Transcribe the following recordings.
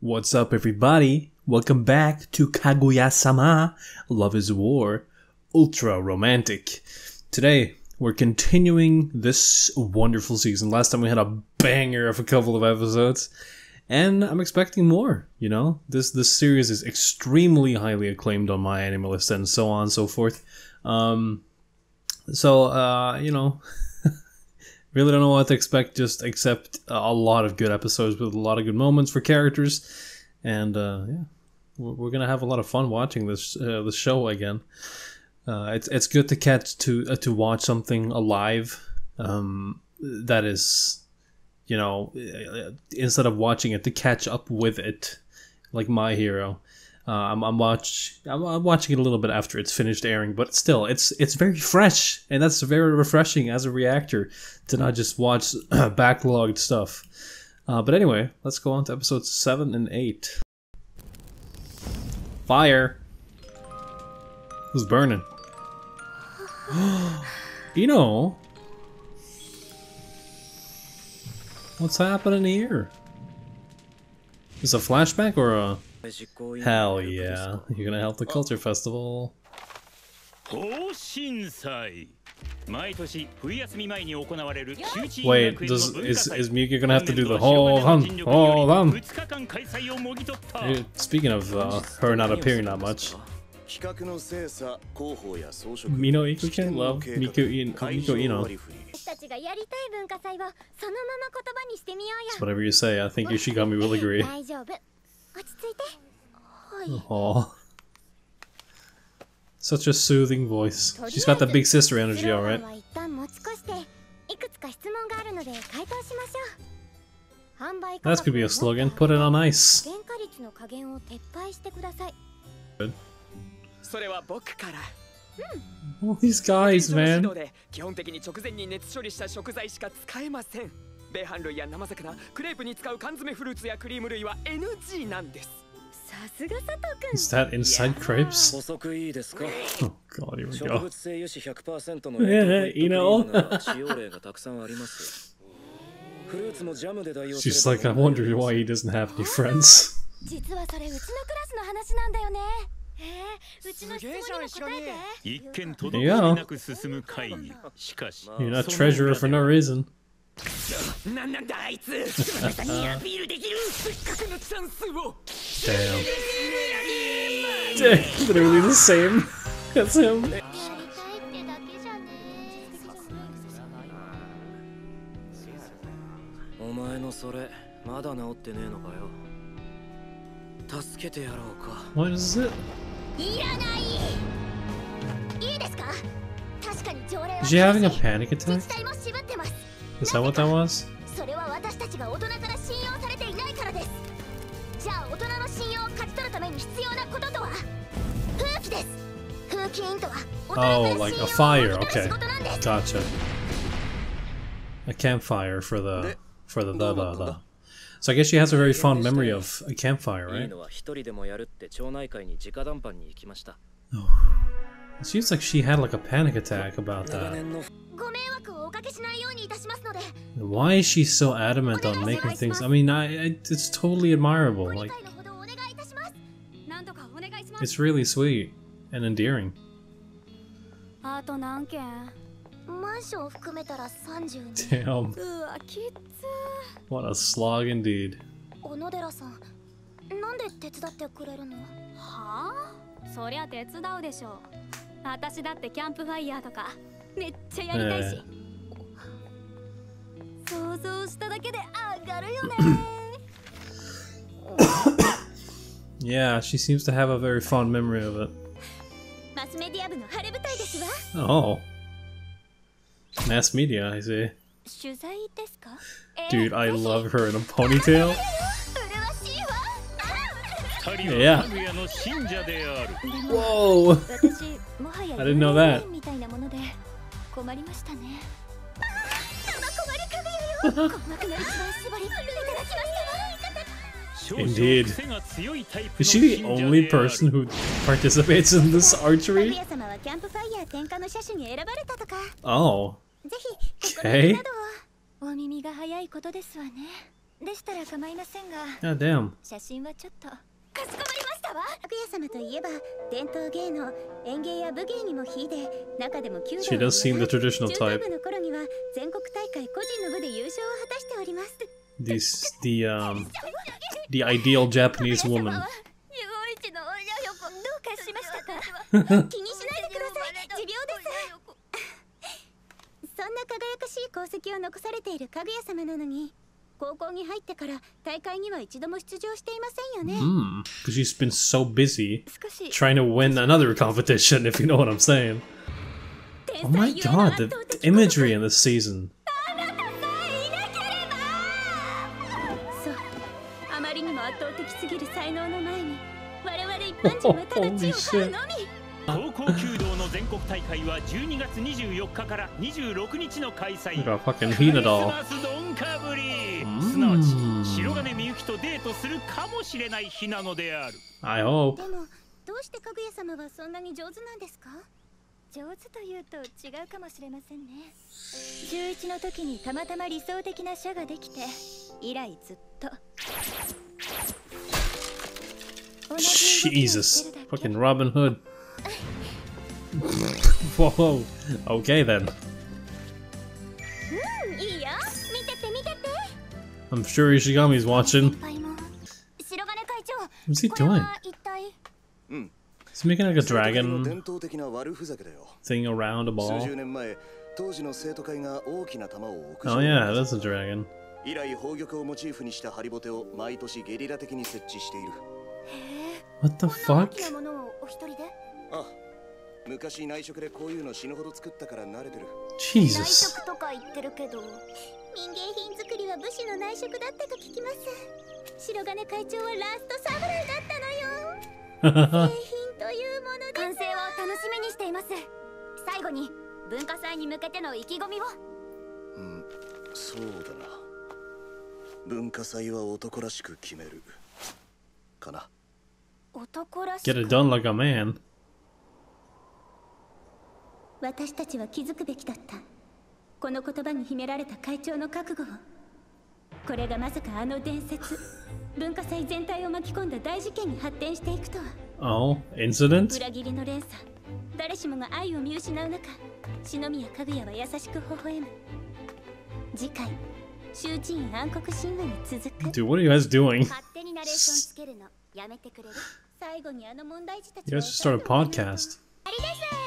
What's up, everybody? Welcome back to Kaguya sama Love is War Ultra Romantic. Today, we're continuing this wonderful season. Last time we had a banger of a couple of episodes, and I'm expecting more. You know, this this series is extremely highly acclaimed on MyAnimeList and so on and so forth. Um, so uh, you know, really don't know what to expect. Just accept a lot of good episodes with a lot of good moments for characters, and uh, yeah, we're, we're gonna have a lot of fun watching this uh, this show again. Uh, it's it's good to catch to uh, to watch something alive um, that is, you know, uh, instead of watching it to catch up with it, like My Hero. Uh, I'm, I'm watch I'm, I'm watching it a little bit after it's finished airing, but still, it's it's very fresh, and that's very refreshing as a reactor to not just watch backlogged stuff. Uh, but anyway, let's go on to episodes seven and eight. Fire. Who's burning? Iino. What's happening here? Is a flashback or a? Hell yeah. You're gonna help the oh. culture festival. Wait, does, is, is Miyuki gonna have to do the whole run? Whole run? Speaking of uh, her not appearing that much. Mino Ikuken love Miku uh, Iino. It's whatever you say, I think Ishigami will agree. よ大丈夫落ち着いてはい Aw. Such a soothing voice. She's got that big sister energy, スローガ alright. ンは一旦持ち越していくつか質問があるので回答しましょう販売価 That 格 could be a を slogan. Put it on ice. 原価率の加減を撤廃してくださいそれは僕から All these guys, 現状の man. 指導で基本的に直前に熱処理した食材しか使えません 米飯類や生魚クレープに使う缶詰フルーツやクリーム類は NG なんですさすが佐藤君 Is that inside crepes? 補足いいですか Oh god, here we 植 go. 物性油脂100%のええエトフォイットクリーム you know なら使用例がたくさんありますフルーツもジャムで代用すれ She's ば like, I wonder why he doesn't have any friends. 実はそれうちのクラスの話なんだよねえー、うちの質問にも答えて一見滞りなく進む会議しかし You're not treasurer for no reason. なんなんだあいつ皆さんにアピールできるせっかくのチャンスを Damn. Literally the same as him. やりたいってだけじゃねお前のそれまだ治ってねえのかよ助けてやろうか What is it? いらないいいですか確かに条例は Is she having a 禁止 panic 自 attack? Is that what that was? Oh, like a fire. Okay, gotcha. A campfire for the for the the the. da. So I guess she has a very fond memory of a campfire, right? Oh. It seems like she had like a panic attack about that. 年のご迷惑をおかけしないようにいたしますので Why is she so adamant on making things? I mean, I, I it's totally admirable. ご理 Like 解のほどお願いいたしますなんとかお願いします it's really sweet and endearing. あと何件マンション含めたら32 Damn, うわきっつ what a slog indeed. 小野寺さんなんで手伝ってくれるのはあそりゃ手伝うでしょ私だってキャンプファイヤーとか めっちゃやりたいし、想像しただけで上がるよね Yeah, she seems to have a very fond memory of it. マスメディア部の晴れ舞台ですわ Oh, mass media, I see. 取材ですか Dude, I love her in a ponytail. 麗しいわ二人 Yeah. はかぐやの信者である Whoa. 私もはや I didn't know that. 困りましたね玉困りかぐやよ困惑の一番絞りいただきましたわ Indeed. 少々癖が強いタイプの Is she the 信者 only である person who participates in this かぐ archery? や様はキャンプファイヤー点火の車種に選ばれたとか Oh, ぜひ Okay. 心などをお耳が早いことですわね でしたら構いませんが God damn. 写真はちょっとかしこまりましたわかぐや様といえば伝統芸能演芸や武芸にも秀で中でも弓道 She does seem the traditional 中 type. 等部の頃には全国大会個人の部で優勝を果たしております This the um the ideal Japanese woman. 日本一の女横どうかしましたか気にしないでください持病ですそんな輝かしい功績を残されているかぐや様なのに 高校に入ってから大会には一度も出場していませんよね、Hmm. Because she's been so busy trying to win another competition, if you know what I'm saying. 天 Oh my god, 圧 the, 倒 the imagery in this season. そうあまりにも圧倒的すぎる才能の前に我々一般人はただ地を這うのみ高校弓道の全国大会は12月24日から26日の開催 Look how fucking heated all. クリスマスドンかぶりうんすなわち白金みゆきとデートするかもしれない日なのである I hope. でもどうしてかぐや様はそんなに上手なんですか？上手というと違うかもしれませんね中1の時にたまたま理想的な社ができて以来ずっと Jesus. Fucking Robin Hood. Whoa. Okay then. うんいいよ見てて見てて I'm sure Ishigami's watching. 先輩も白金会長 What's he これ doing? は一体 He's making like a 生徒会の dragon 伝統的な悪ふざけだよ thing around a 数十 ball. 年前当時の生徒会が大きな玉を置く Oh yeah, that's a dragon. 以来宝玉をモチーフにしたハリボテを毎年ゲリラ的に設置している What the こんな大 fuck? きなものをお一人であ 昔内職でこういうの死ぬほど作ったから慣れてる。内 Jesus. 職とか言ってるけど民芸品作りは武士の内職だったと聞きます。白金会長はラスト侍だったのよ。製品というもので。す完成を楽しみにしています。最後に文化祭に向けての意気込みを。うんそうだな。文化祭は男らしく決める。かな。男らし Get it done like a man. 私たちは気づくべきだったこの言葉に秘められた会長の覚悟をこれがまさかあの伝説文化祭全体を巻き込んだ大事件に発展していくとは incident? 裏切りの連鎖誰しもが愛を見失う中四宮かぐやは優しく微笑む次回囚人暗黒神話に続く Dude, what are you guys doing? 勝手にナレーションつけるのやめてくれる最後にあの問題児たち You guys should start a podcast ありです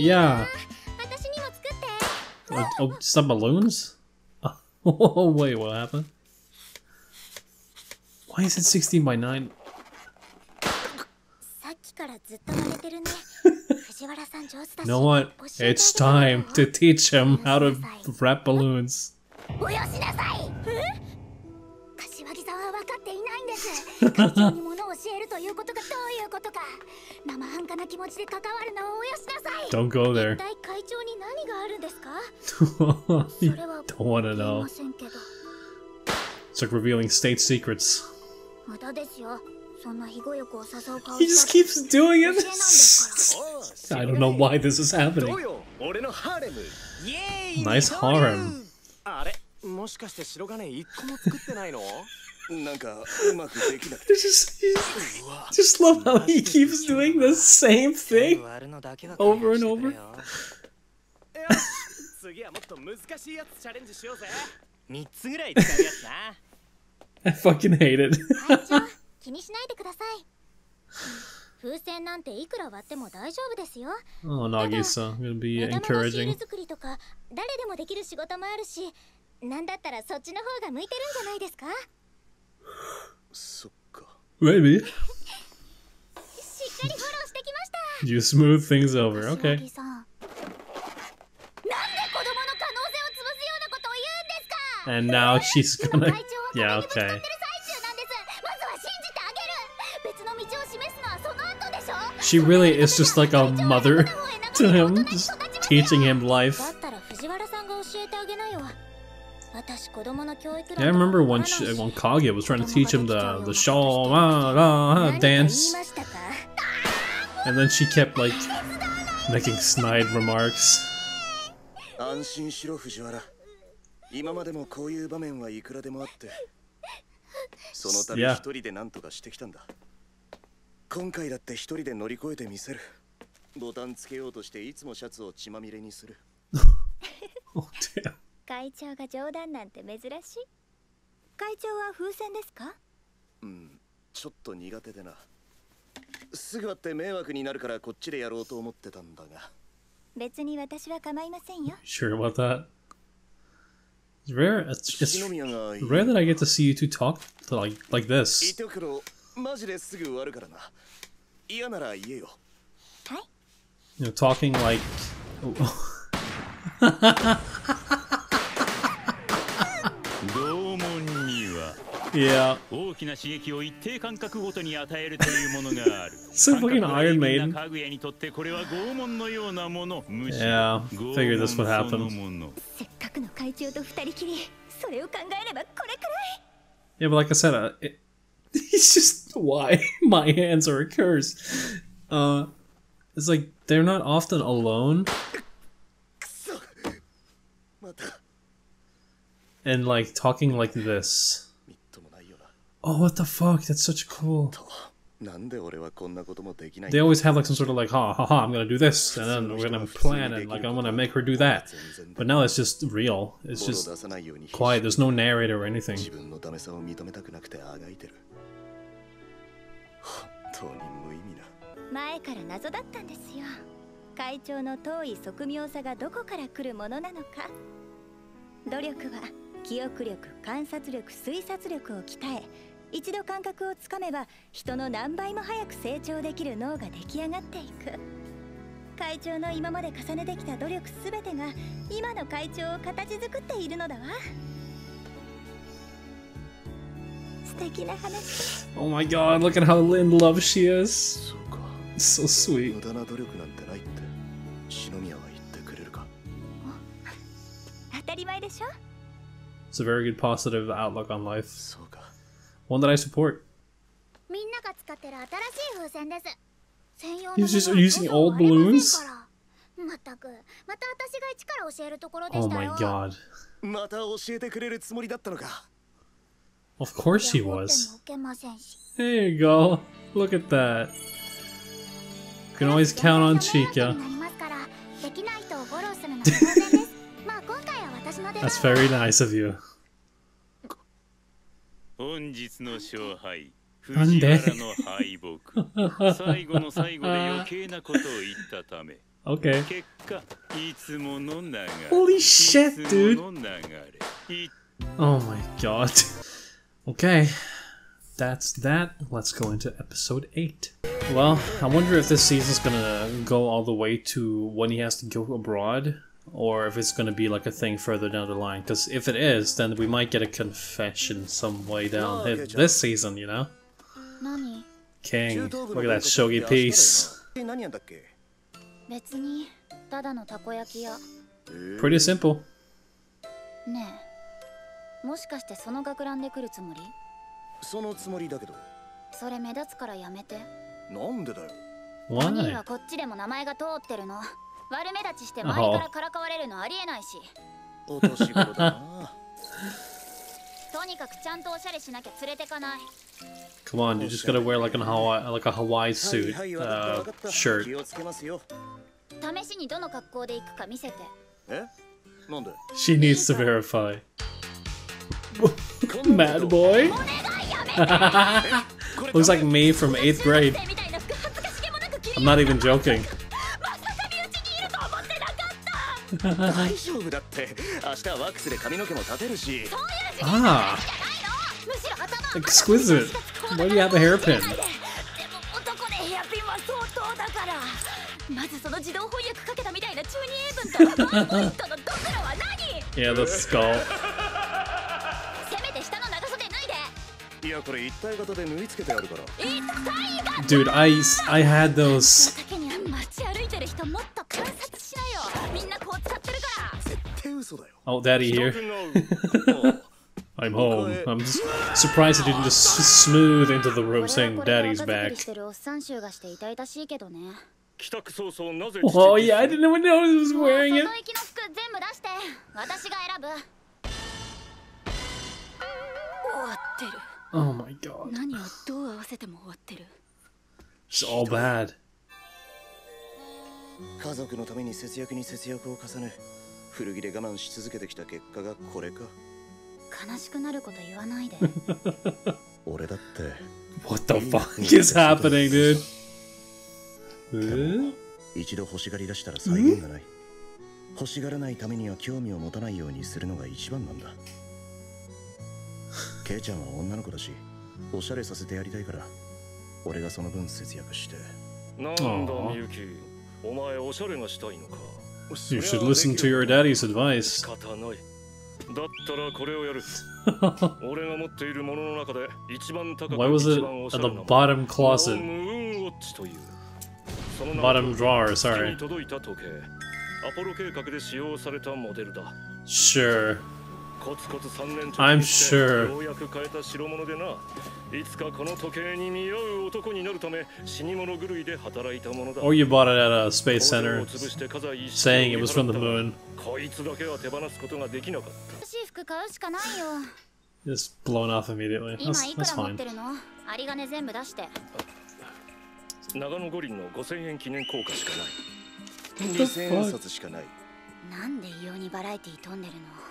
Yeah. Oh, oh some balloons? Oh, wait, what happened? Why is it 16 by 9? you know what? It's time to teach him how to wrap balloons. およしなさいえ柏木さんは分かっていないんです会長に物を教えるということがどういうことか生半可な気持ちで関わるのをおよしなさい Don't go 一 there. 体会長に何があるんですか you それは don't want to 言い know. ませんけど It's like revealing state secrets. 無駄ですよそんな非語欲を誘う顔 He した just keeps doing it. 教えないですから I don't know why this is ど happening. うよ俺のハーレムイエーイ Nice harem. あれもしかして白金一個も作ってないの なんかうまくできなくて It's just, he's- just love how he keeps doing the same thing. 割るのだけは Over and 勘弁してくれ over. よ次はもっと難しいやつチャレンジしようぜ三つぐらい使うやつな I fucking hate it. 会長気にしないでください風船なんていくら割っても大丈夫ですよ oh, Nagisa, gonna be 目 uh, 玉のシー encouraging. ル作りとか誰でもできる仕事もあるしなんだったらそっちの方が向いてるんじゃないですか そっか Maybe しっかりフォローしてきました you smooth things over. 柏 Okay. 木さんなんで子供の可能性を潰すようなことを言うんですか And now she's 今 gonna. 会長 Yeah. は壁にぶつかって Okay. る最中なんですまずは信じてあげる別の道を示すのはその後でしょ She really is just like a mother to him, just teaching him life. Yeah, I remember when she, when Kage was trying to teach him the the shaw ah, ah, ah, dance, and then she kept like making snide remarks. 安心しろ藤原今までもこういう場面はいくらでもあってその度 Yeah. 一人で何とかしてきたんだ今回だって一人で乗り越えてみせるボタンつけようとしていつもシャツを血まみれにする Oh damn. 会長が冗談なんて珍しい会長は風船ですか？うんちょっと苦手でなすぐ会って迷惑になるからこっちでやろうと思ってたんだが別に私は構いませんよ Sure about that? It's rare. It's, it's rare that I get to see you two talk to like like this. マジですぐ終わるからな嫌なら言えよはい You know, talking like. Oh, 拷問には yeah. 大きな刺激を一定間隔ごとに与えるというものがある So fucking 感覚が Iron 鋭敏 Maiden. な家具屋にとってこれは拷問のようなものむしろ Yeah, 拷 figured this would 問 happen. そのものせっかくの会長と二人きりそれを考えればこれくらい Yeah, but like I said, uh, it, it's just why my hands are a curse. Uh, it's like they're not often alone, and like talking like this. Oh, what the fuck? That's such cool. They always have like some sort of like, ha ha ha, I'm gonna do this, and then we're gonna plan and like I'm gonna make her do that. But now it's just real. It's just quiet. There's no narrator or anything. 記憶力観察力推察力を鍛え一度感覚をつかめば人の何倍も早く成長できる脳が出来上がっていく。会長の今まで重ねてきた努力すべてが今の会長を形作っているのだわ。素敵な話。Oh my god, look at how in love she is. そうか So sweet. 無駄な努力なんてないって。篠宮は言ってくれるか？当たり前でしょ？It's a very good positive outlook on life. One that I support. He's just using old balloons? Oh my god. Of course he was. There you go. Look at that. You can always count on Chika. That's very nice of you. okay. Holy shit, dude! Oh my god. okay. That's that. Let's go into episode 8. Well, I wonder if this season's gonna go all the way to when he has to go abroad or if it's gonna be like a thing further down the line. Because if it is, then we might get a confession some way down Oh, hi- okay, John. this season, you know? 何 King. 中東部 Look の at that shogi 文化祭 piece. 明日だよなえ何やんだっけ別にただのたこ焼き屋えー Pretty simple. ねえもしかしてその学ランで来るつもりそのつもりだけどそれ目立つからやめてなんでだよお兄 Why? はこっちでも名前が通ってるの 悪目立ちして周りからからかわれるのありえないしお年頃だなとにかくちゃんとおしゃれしなきゃ連れてかない Come on, you just gotta wear like a Hawaii, like a Hawaii はい suit, uh, shirt. 気をつけますよ試しにどの格好で行くか見せてえなんで She needs to verify. Mad boy. Looks like me from eighth grade. I'm not even joking. 大丈夫だって明日はワックスで髪の毛も立てるし Ah, むしろ頭 exquisite. Why do you have a hairpin? でも男でヘアピンは相当だからまずその自動翻訳かけたみたいな中二英文とワンポイントのドクロは何 Yeah, the skull. せめて下の長袖脱いでいやこれ一体型で縫い付けてあるから Dude, I I had those. 嘘だよ Oh, daddy here. お I'm home. I'm just surprised he didn't just smooth into the room saying daddy's これは back. してるおっさん衆がして痛々しいけどね 帰宅早々なぜ Oh yeah, I didn't even know he was もう wearing 外 it. 行きの服全部出して私が選ぶ終わってる Oh my god. 何をどう合わせても終わってる It's all bad. 家族のために節約に節約を重ね 古着で我慢し続けてきた結果がこれか。悲しくなること言わないで。俺だって。What the fuck is happening, dude? 一度欲しがり出したら再現がない。欲しがらないためには興味を持たないようにするのが一番なんだ。ケイちゃんは女の子だしおしゃれさせてやりたいから俺がその分節約して。なんだみゆきお前おしゃれがしたいのか？You should listen to your daddy's advice. 仕方ないだったらこれをやる俺が持っているものの中で一番高く Why was 一 it 番おしゃ at れ the なもの bottom ム closet? ーンウォッチというその名 Bottom は drawer, 月に sorry. 届いた時計アポロ計画で使用されたモデルだ Sure. コツコツ3年 I'm sure. ようやく変えた代物でな。いつかこの時計に見合う男になるため死に物狂いで働いたものだ。Or you bought it at a space center saying it was from the moon. こいつだけは手放すことができなかった。欲しい服買うしかないよ。Just blown off immediately. 今 That's, いく that's ら持っ fine. てるの？有り金全部出して。長野五輪の5000円記念硬貨しかない。2000円札しかない。なんで異様にバラエティー飛んでるの？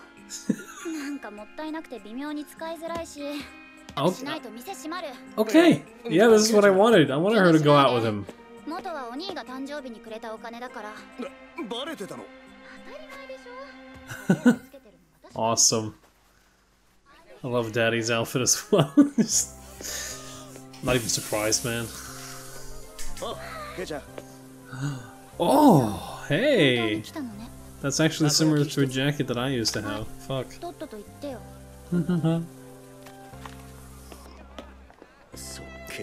なんかもったいなくて微妙に使いづらいしし Okay. ないと店閉まる okay. Yeah, this is what I wanted. I wanted her to go out with him. 元はお兄が誕生日にくれたお金だからバレてたの当たり前でしょつけてるの私 Awesome. I love Daddy's outfit as well. Just Not even surprised, man. あケイちゃん Oh, 本当に hey. That's actually similar to a jacket that I used to have. Fuck.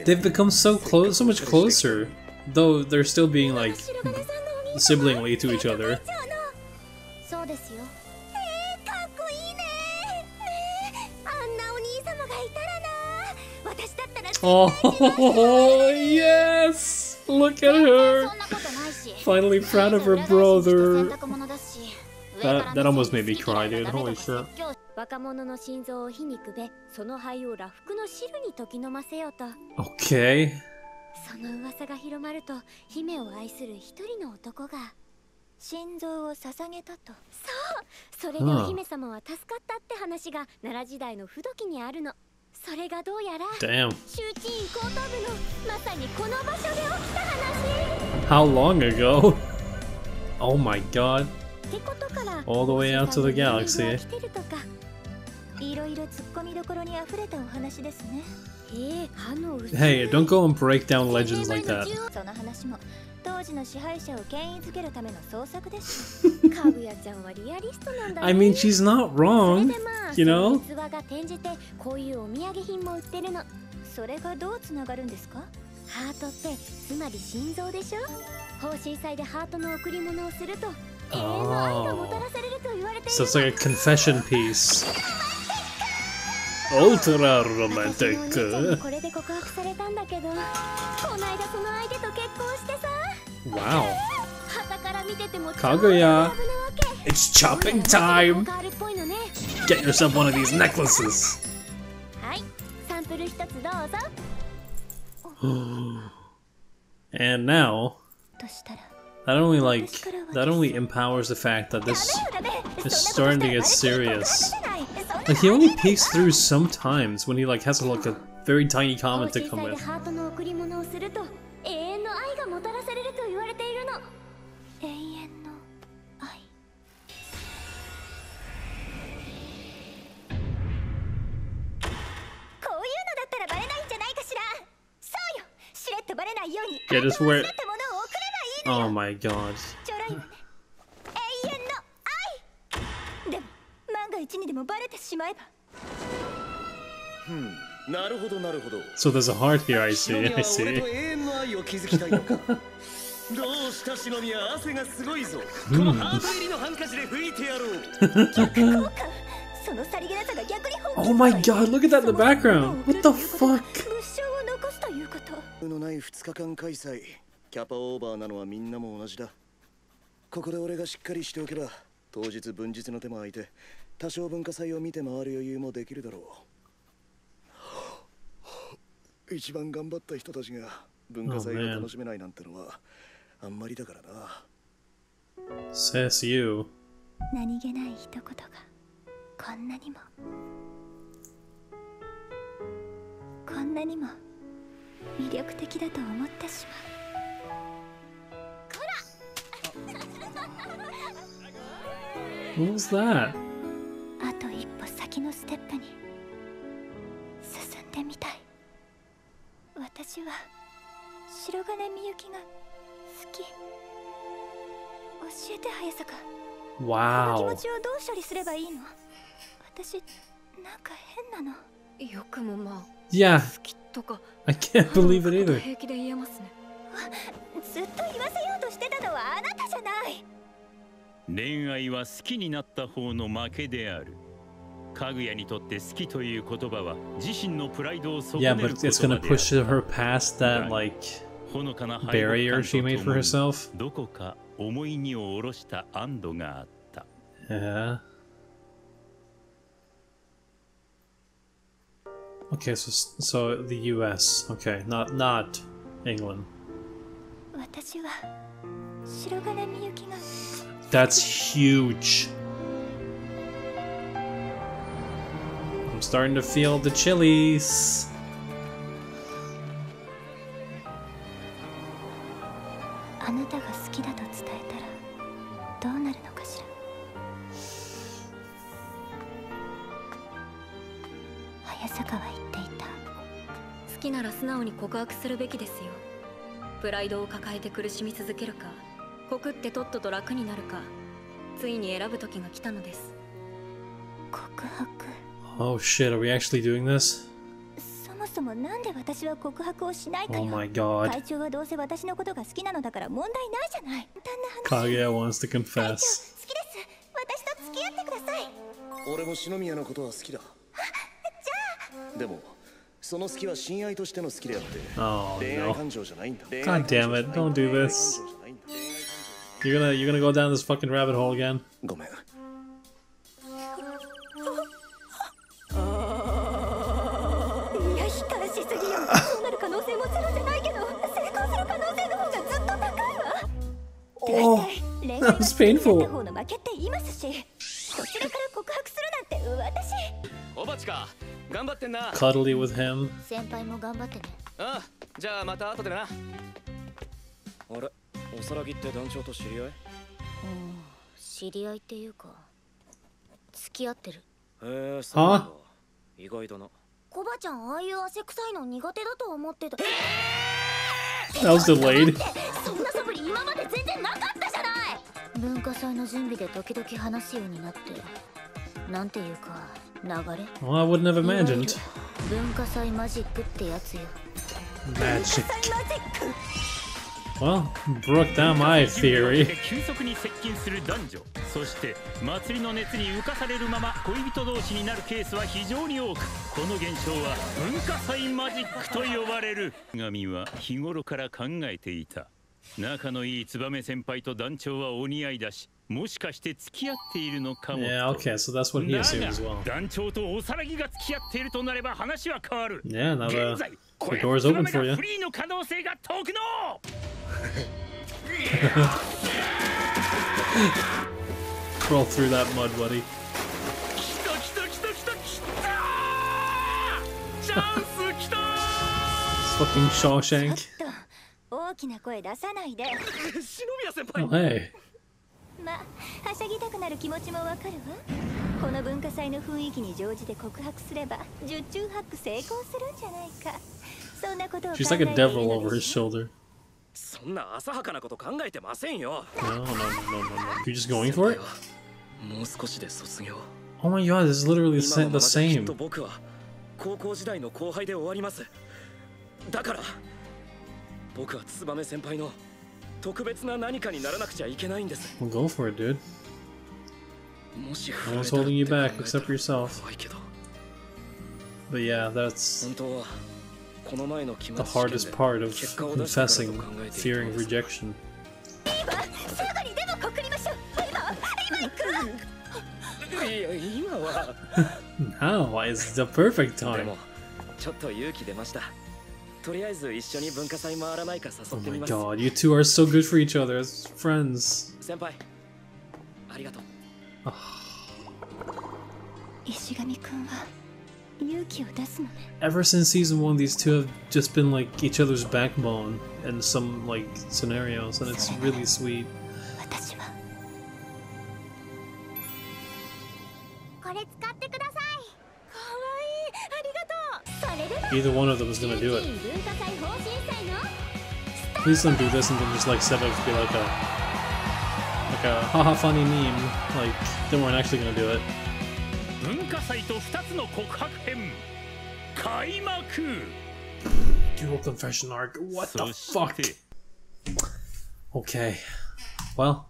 They've become so close, so much closer. Though they're still being like siblingly to each other. Oh yes! Look at her! Finally proud of her brother. 洗濯物だし That- that almost made me 上から cry, dude. 目線好 Holy き嫌い shit. がダメとか説教若者の心臓を火にくべその灰を裸服の汁に溶き飲ませよと Okay. その噂が広まると姫を愛する一人の男が心臓を捧げたとそうそれでお姫様は助かったって話が奈良時代の不時にあるのそれがどうやら Damn. 周知院高等部のまさにこの場所で起きた話 How long ago? Oh my god. All the way out to the galaxy. Eh? いろいろ突っ込みどころに溢れたお話ですね。ええ、歯の薄い。Hey, don't go and break down legends like that. その話も当時の支配者を牽引づけるための創作です。かぐやちゃんはリアリストなんだ、ね。I mean, she's not wrong. You know? 器が転じてこういうお土産品も売ってるの。それがどうつながるんですか？ハートってつまり心臓でしょ？奉心祭でハートの贈り物をすると。永遠の愛がもたらされると言われている So it's like a confession piece. Ultra 私のお兄ちゃんに romantic. これで告白されたんだけどこないだその相手と結婚してさ Wow. 旗から見ててもかぐや超ラブなわけ It's chopping time. ガールっぽいのね Get yourself one of these necklaces. はいサンプル一つどうぞ And now, としたら That only like that only empowers the fact that this is starting to get serious. Like he only peeks through sometimes when he like has a, like a very tiny comment to come with. Yeah, just wear. Oh my god. ちょろいわね永遠の愛でも万が一にでもバレてしまえばなるほどなるほど So there's a heart here. I 篠 see. 宮 I は俺 see. と永遠の愛を築きたいのかどうした篠宮汗がすごいぞこのハート入りのハンカチで拭いてやろう効果そのさりげなさが逆に本気 Oh my god! Look at that in the background. What the fuck? 物証を残すということのない2日間開催キャパオーバーなのはみんなも同じだ。ここで俺がしっかりしておけば当日文日の手も空いて多少文化祭を見て回る余裕もできるだろう。一番頑張った人たちが文化祭を楽しめないなんてのはあんまりだからな。Says you. 何気ない一言がこんなにも。こんなにも魅力的だと思ってしま What was that? うあと一歩先のステップに進んでみたい私は白金みゆきが好き教えて早坂この気 Wow. 持ちをどう処理すればいいの私なんか変なのよくもまあ Yeah, 好きとか I can't believe it either. 平気で言えますねずっと言わせようとしてたのはあなたじゃない 恋愛は好きになった方の負けである。かぐやにとって好きという言葉は自身のプライドを損ねる言である。Yeah, な敗どこか思いにを下ろした安堵があった、私は白金みゆきが That's huge. I'm starting to feel the chilies. 告白するべきですよプライドを抱えて苦しみ続けるか告ってとっとと楽になるかついに選ぶ時が来たのです告白？Oh shit, are we actually doing this? そもそもなんで私は告白をしないかよ Oh my god. 会長はどうせ私のことが好きなのだから問題ないじゃない簡単な話 Kaguya wants to 会長 confess. 好きです私と付き合ってください俺も篠宮のことは好きだでもその好きは親愛としての好きであって Oh 恋愛.感情じゃないんだ God damn it, don't do this. You're gonna you're gonna go down this fucking rabbit hole again. ごめんいや悲観しすぎよそうなる可能性もゼロじゃないけど成功する可能性の方がずっと高いわ Oh, 大体恋愛 that が was 好きになった painful. 方の負けって言いますしこちらから告白するなんて私おばちか頑張ってんな Cuddly with him. 先輩も頑張ってねああじゃあまた後でなあれ おさらぎって団長と知り合い？うん知り合いっていうか付き合ってる。へえそう意外だな。コバちゃんああいう汗臭いの苦手だと思ってた。That was delayed. そんな素振り今まで全然なかったじゃない。文化祭の準備で時々話すようになって。なんていうか流れ？Well, I wouldn't have imagined. 文化祭マジックってやつよ。Magic. Well, broke down my theory. 急速に接近する男女そして祭りの熱に浮かされるまま恋人同士になるケースは非常に多くこの現象は文化祭マジックと呼ばれる神は日頃から考えていた仲のいい燕先輩と団長はお似合いだしもしかして付き合っているのかもと Yeah, okay, so that's what he だ assumed が as well. 団長とおさらぎが付き合っているとなれば話は変わる Yeah, now 現 the, 在 the door's つ open が for you. フリーの可能性が遠くの Crawl through that mud, buddy. 来た来た来た来た来たチャンス来た Fucking Shawshank. 大きな声出さないで篠宮先 Oh, 輩 hey. まはしゃぎたくなる気持ちもわかるわこの文化祭の雰囲気に乗じて告白すれば十中八九成功するんじゃないかそんなことを考えているのでしょ shoulder. そんな浅はかなこと考えてませんよ No, no, no, no, no. You're just going for it? もう少しで卒業 Oh my god, this is literally the same. 僕は高校時代の後輩で終わりますだから僕は燕先輩の特別な何かにならなくちゃいけないんです。Well, go for it, dude. No one's holding you back except yourself. But yeah, that's the hardest part of confessing, fearing rejection. いや今は Now is the perfect time ちょっと勇気出ました Oh my god, you two are so good for each other as friends. Senpai, arigato. Ever since season one, these two have just been like each other's backbone in some like scenarios, and it's really sweet. Either one of them is gonna do it. 文化祭方針祭の Please don't do this and then just like set it up to be like a like a haha funny meme. Like they weren't actually gonna do it. 文化祭と2つの告白編開幕 Dual confession arc. What the そ fuck? して Okay. Well,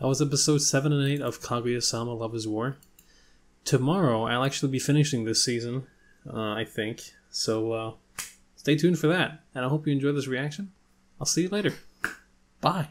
that was episode 7 and 8 of Kaguya Sama Love is War. Tomorrow, I'll actually be finishing this season, uh, I think. So, uh, stay tuned for that. And I hope you enjoy this reaction. I'll see you later. Bye.